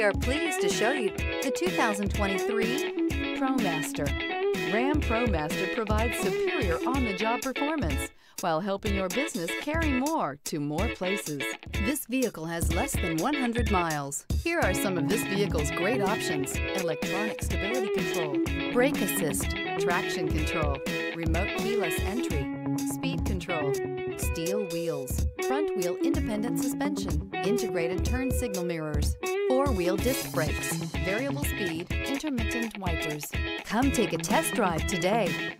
We are pleased to show you the 2023 ProMaster. Ram ProMaster provides superior on-the-job performance while helping your business carry more to more places. This vehicle has less than 100 miles. Here are some of this vehicle's great options. Electronic stability control, brake assist, traction control, remote keyless entry, speed control, steel wheels, front wheel independent suspension, integrated turn signal mirrors, four-wheel disc brakes, variable speed, intermittent wipers. Come take a test drive today.